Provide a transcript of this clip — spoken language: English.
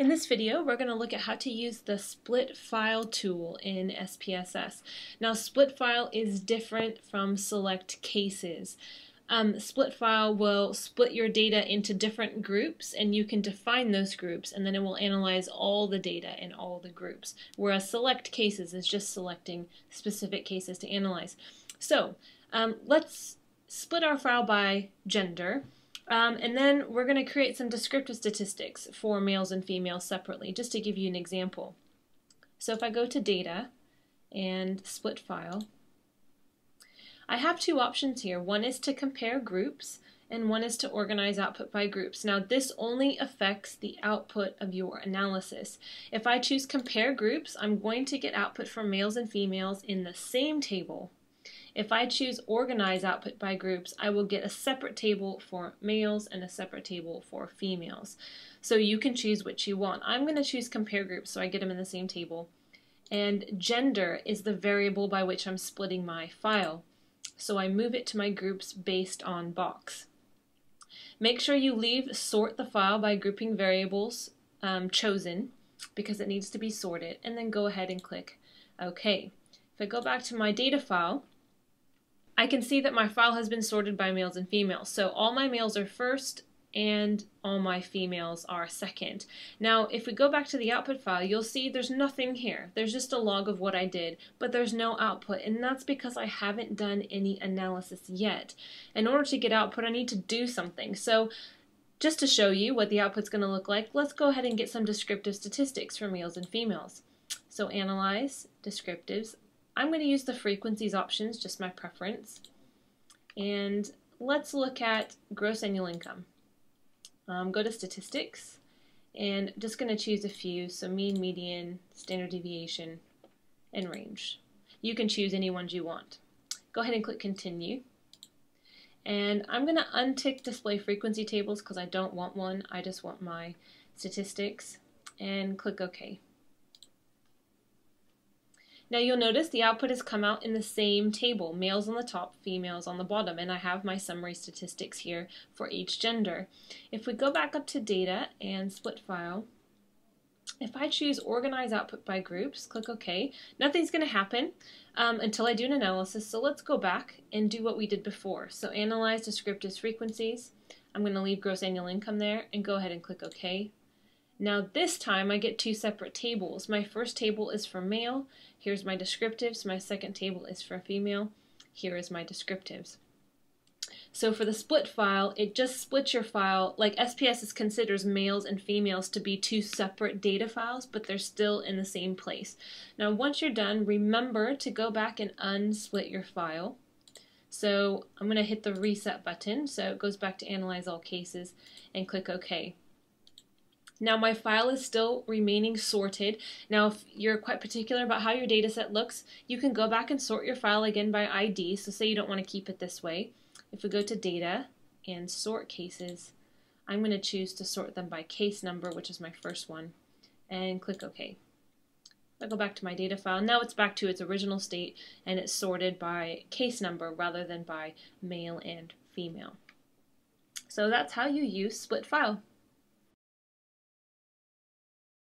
In this video, we're going to look at how to use the split file tool in SPSS. Now, split file is different from select cases. Um, split file will split your data into different groups and you can define those groups and then it will analyze all the data in all the groups. Whereas select cases is just selecting specific cases to analyze. So um, let's split our file by gender. Um, and then we're going to create some descriptive statistics for males and females separately, just to give you an example. So if I go to Data and Split File, I have two options here. One is to compare groups, and one is to organize output by groups. Now this only affects the output of your analysis. If I choose compare groups, I'm going to get output for males and females in the same table if I choose organize output by groups, I will get a separate table for males and a separate table for females. So you can choose which you want. I'm going to choose compare groups so I get them in the same table. And gender is the variable by which I'm splitting my file. So I move it to my groups based on box. Make sure you leave sort the file by grouping variables um, chosen because it needs to be sorted and then go ahead and click OK. If I go back to my data file, I can see that my file has been sorted by males and females. So all my males are first and all my females are second. Now, if we go back to the output file, you'll see there's nothing here. There's just a log of what I did, but there's no output, and that's because I haven't done any analysis yet. In order to get output, I need to do something. So just to show you what the output's going to look like, let's go ahead and get some descriptive statistics for males and females. So analyze, descriptives, I'm going to use the frequencies options, just my preference. And let's look at gross annual income. Um, go to statistics and just going to choose a few, so mean, median, standard deviation, and range. You can choose any ones you want. Go ahead and click continue. And I'm going to untick display frequency tables because I don't want one. I just want my statistics and click OK. Now you'll notice the output has come out in the same table, males on the top, females on the bottom, and I have my summary statistics here for each gender. If we go back up to data and split file, if I choose organize output by groups, click OK, nothing's going to happen um, until I do an analysis. So let's go back and do what we did before. So analyze descriptive frequencies. I'm going to leave gross annual income there and go ahead and click OK. Now this time I get two separate tables. My first table is for male. Here's my descriptives. My second table is for female. Here is my descriptives. So for the split file, it just splits your file, like SPSS considers males and females to be two separate data files, but they're still in the same place. Now once you're done, remember to go back and unsplit your file. So I'm going to hit the reset button, so it goes back to analyze all cases, and click OK. Now my file is still remaining sorted. Now if you're quite particular about how your data set looks, you can go back and sort your file again by ID. So say you don't want to keep it this way. If we go to data and sort cases, I'm going to choose to sort them by case number, which is my first one, and click OK. I go back to my data file. Now it's back to its original state and it's sorted by case number rather than by male and female. So that's how you use split file.